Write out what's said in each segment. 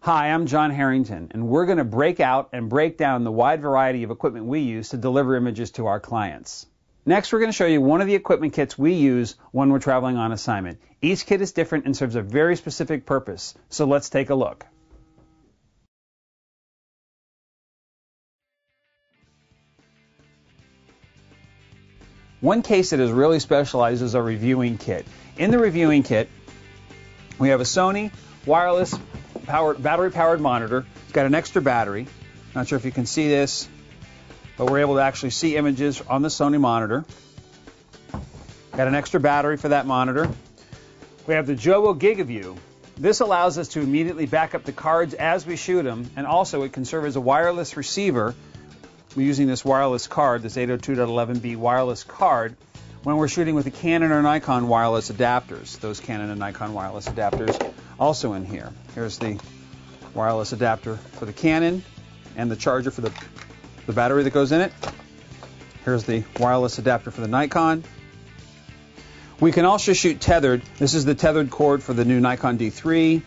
Hi, I'm John Harrington, and we're going to break out and break down the wide variety of equipment we use to deliver images to our clients. Next, we're going to show you one of the equipment kits we use when we're traveling on assignment. Each kit is different and serves a very specific purpose, so let's take a look. One case that is really specialized is our reviewing kit. In the reviewing kit, we have a Sony wireless powered, battery powered monitor. It's got an extra battery. Not sure if you can see this, but we're able to actually see images on the Sony monitor. Got an extra battery for that monitor. We have the Jobo GigaView. This allows us to immediately back up the cards as we shoot them, and also it can serve as a wireless receiver. We're using this wireless card, this 802.11b wireless card, when we're shooting with the Canon or Nikon wireless adapters. Those Canon and Nikon wireless adapters also in here. Here's the wireless adapter for the Canon and the charger for the, the battery that goes in it. Here's the wireless adapter for the Nikon. We can also shoot tethered. This is the tethered cord for the new Nikon D3.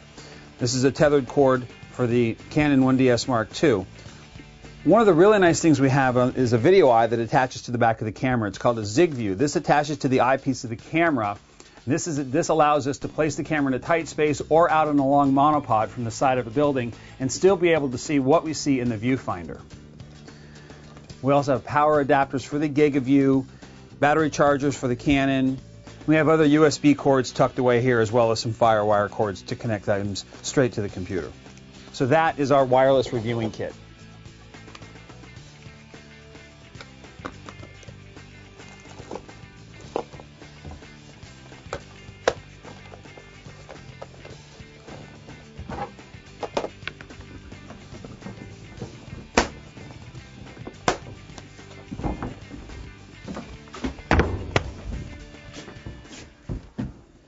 This is a tethered cord for the Canon 1DS Mark II. One of the really nice things we have uh, is a video eye that attaches to the back of the camera. It's called a ZigView. This attaches to the eyepiece of the camera. This, is, this allows us to place the camera in a tight space or out on a long monopod from the side of a building and still be able to see what we see in the viewfinder. We also have power adapters for the GigaView, battery chargers for the Canon, we have other USB cords tucked away here as well as some FireWire cords to connect items straight to the computer. So that is our wireless reviewing kit.